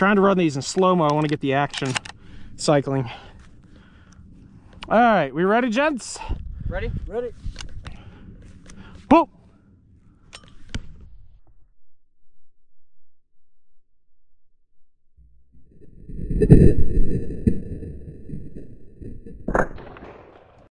trying to run these in slow-mo. I want to get the action cycling. All right, we ready, gents? Ready? Ready? Boom!